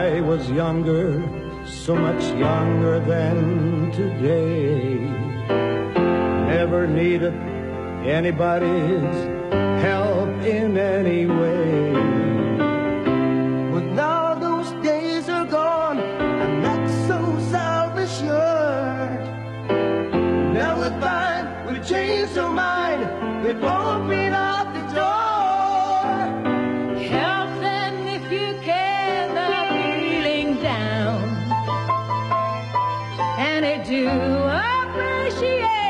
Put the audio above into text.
I was younger, so much younger than today. Never needed anybody's help in any way. But now those days are gone. I'm not so self-assured. Now we find we've changed our mind. We both been out the door. Do appreciate